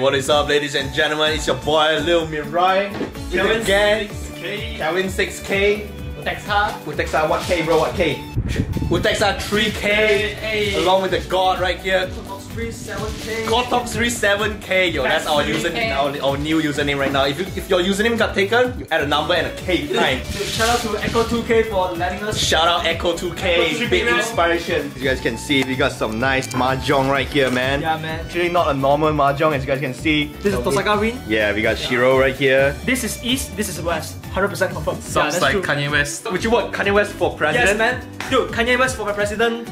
what is up, ladies and gentlemen? It's your boy Lil Mirai. Kevin the gang. 6K. Kevin 6K. Texa. Utexa, uh, what K, bro? What K? Utexa 3K. Uh, hey. Along with the God right here. Top 3, 7K. Godtalk 37K, yo, that's our That's username, 3K. our, our new username right now. If you, if your username got taken, you add a number and a K behind. Shout out to Echo 2K for letting us. Shout out Echo 2K, Echo big 2K. inspiration. As you guys can see, we got some nice mahjong right here, man. Yeah, man. Actually, not a normal mahjong, as you guys can see. This is Tosaka Rin. Yeah, we got Shiro right here. This is East, this is West. 100% confirmed. Sounds yeah, that's like true. Kanye West. Would you want Kanye West for president? Yes, man. Dude, Kanye West for my president.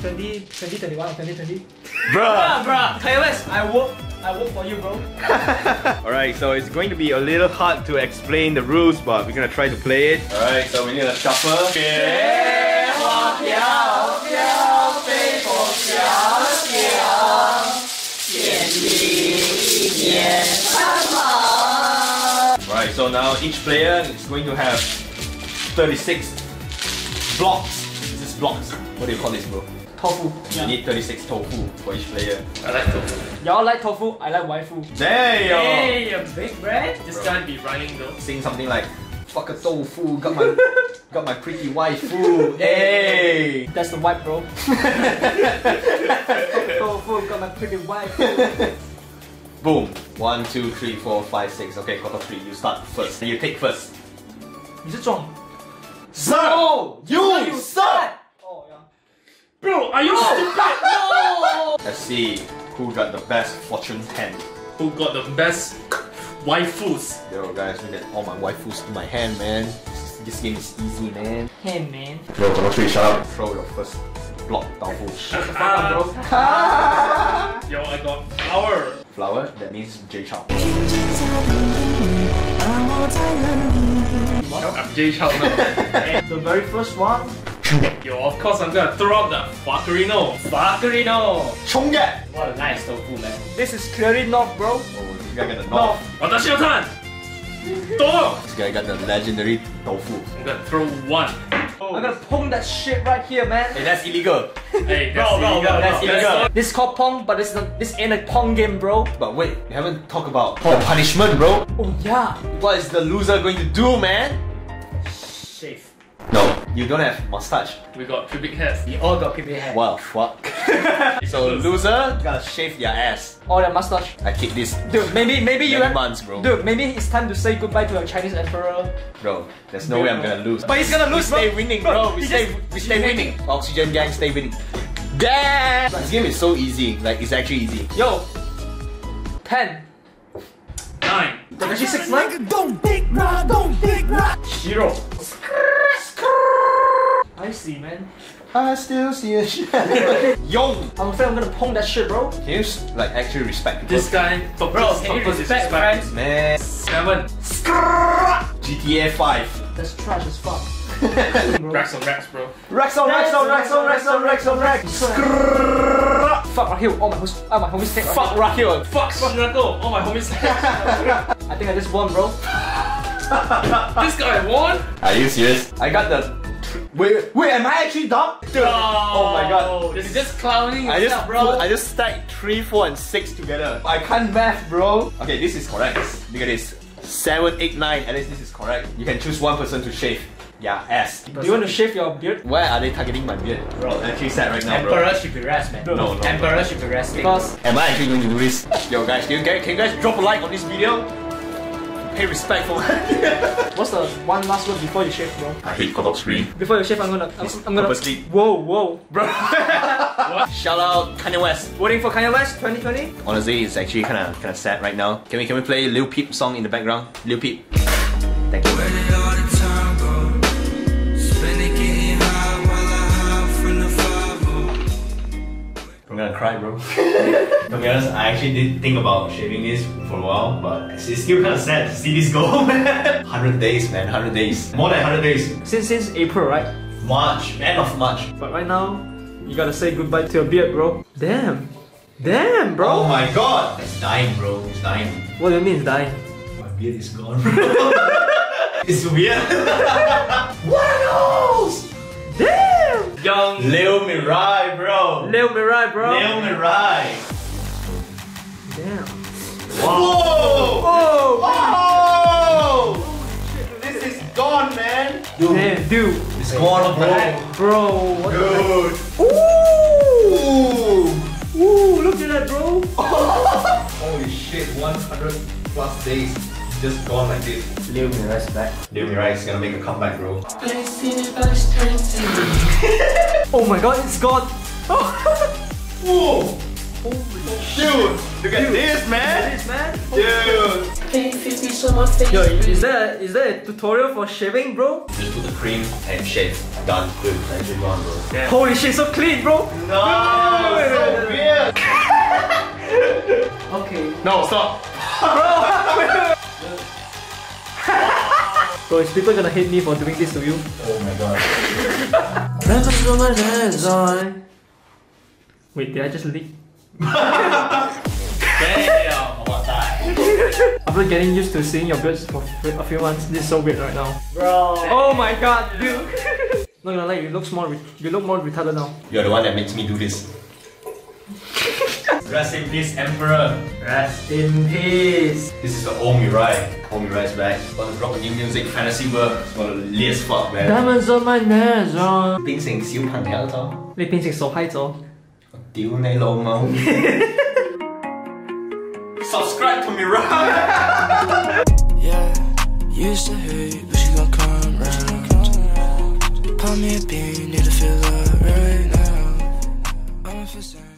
20, 2021 or 2020. Bruh! Bruh, bruh. Kanye West, I vote, I vote for you, bro. Alright, so it's going to be a little hard to explain the rules, but we're gonna try to play it. Alright, so we need a shuffle. Alright, so now each player is going to have 36 blocks. This is blocks. What do you call this, bro? Tofu. You need 36 tofu for each player. I like tofu. Y'all like tofu, I like waifu. Damn! Hey, a big bread. This guy be running though. Sing something like Fuck a tofu, got my got my pretty waifu. Hey! That's the white bro. tofu, got my pretty wife. Boom. One, two, three, four, five, six. Okay, quarter three. You start first. You take first. 你是壮。 Sir! Oh, you you start! Oh, yeah. Bro, are you stupid? No! Let's see who got the best fortune hand. Who got the best waifus? Yo guys, look at all my waifus in my hand, man. This game is easy, man. Hey, man. Bro, quarter three, shut up. Throw your first block tofu. Fuck, bro. Yo, I got flower. flower that means Jay Chou. What? I'm Jay Chou now. the very first one. Yo, of course I'm gonna throw out the Fuckerino! Fuckerino! Chongga! What a nice tofu, man. This is clearly North, bro. Oh, this guy got the North. Watashi no tan! This guy got the legendary tofu. I'm gonna throw one. I'm gonna pong that shit right here, man. Hey, that's illegal. Hey, that's bro, illegal. bro, that's illegal. This is called pong, but this, not, this ain't a pong game, bro. But wait, we haven't talked about the punishment, bro. Oh, yeah. What is the loser going to do, man? Shave. No, you don't have mustache. We got pubic hairs. We all got PB hair. Well, fuck. so loser gotta shave your ass. All that mustache. I kick this Dude, maybe, maybe you have... months, bro. Dude, maybe it's time to say goodbye to a Chinese emperor. Bro, there's no way I'm gonna lose. But he's gonna lose, we stay bro. winning, Bro, bro. We stay, just- we stay winning. Oxygen gang, stay winning. Damn! This game is so easy. Like it's actually easy. Yo. 10. Nine. Actually 6 9. Don't dick rock, don't dick rock. Zero. I see, man. I still see a shadow. Yo! I'm afraid I'm gonna pong that shit, bro. Can you like actually respect people? This guy, top Bro, can you respect, friends? man. Seven. GTA 5. That's trash as fuck. Racks on racks, bro. Rex on Rex on Rex on Rex on Rex on Rex. Fuck Rahil, all my homies, all my homies take Fuck Rahil. Fuck, Shinako. All my homies. I think I just won, bro. this guy won. Are you serious? I got the. Wait, wait, am I actually dumb? Dude. Oh my god. This is just clowning I just bro. I just stacked three, four, and six together. I can't math, bro. Okay, this is correct. Look at this. Seven, eight, nine. At least this is correct. You can choose one person to shave. Yeah, ass. Do you want to shave your beard? Where are they targeting my beard? Bro, actually sad right now, bro. Emperor should be rest, man. No, no, no. Emperor should be resting. Because Am I actually going to do this? Yo, guys, can you, guys- can you guys drop a like on this video? Pay respect for what's the one last word before you shave, bro? I hate Kodok Screen. Before you shave, I'm gonna, I'm, I'm gonna. Purposely. Whoa, whoa. Bro. Shout out Kanye West. Voting for Kanye West 2020? Honestly, it's actually kind of kind of sad right now. Can we can we play Lil Peep song in the background? Lil Peep. Thank you. Gonna cry, bro. to be honest, I actually did think about shaving this for a while, but it's still kind of sad to see this go, man. 100 days, man, 100 days. More than 100 days. Since since April, right? March, end of March. But right now, you gotta say goodbye to your beard, bro. Damn. Damn, bro. Oh my god! It's dying, bro. It's dying. What do you mean it's dying? My beard is gone, bro. it's weird. what Lil Mirai, bro. Lil Mirai, bro. Lil Mirai. Damn. Whoa! Whoa! Whoa! This is gone, man. Dude. Damn, dude. It's gone, bro. Bro, what Dude. Ooh! Ooh, look at that, bro. Holy shit, 100 plus days. Just gone like this. Leo Mirai is back. Leo Mirai is gonna make a comeback, bro. Oh my god, it's gone. Whoa! Oh Dude, look at this, man! This man. Dude! Yo, is there is there a tutorial for shaving, bro? Just put the cream and shave. Done. Good. Actually gone, bro. Holy shit, so clean, bro. No! So weird! Okay. No, stop. Bro, is people gonna hate me for doing this to you? Oh my god. Wait, did I just leak? Damn. What that? After getting used to seeing your beards for a few months, this is so weird right now. Bro. Oh my god, dude. Not gonna lie, you look more, you look more retarded now. You're the one that makes me do this. Rest in peace, Emperor. Rest in peace. This is the old Mirai. Old Mirai's back. Gonna drop a new music, fantasy world. It's gonna lit as fuck, man. Diamonds on my nails oh. on. Subscribe to Mirai. yeah, used to hate, but she gon' come round. Pop me a bean, need to feel up right now. I'm a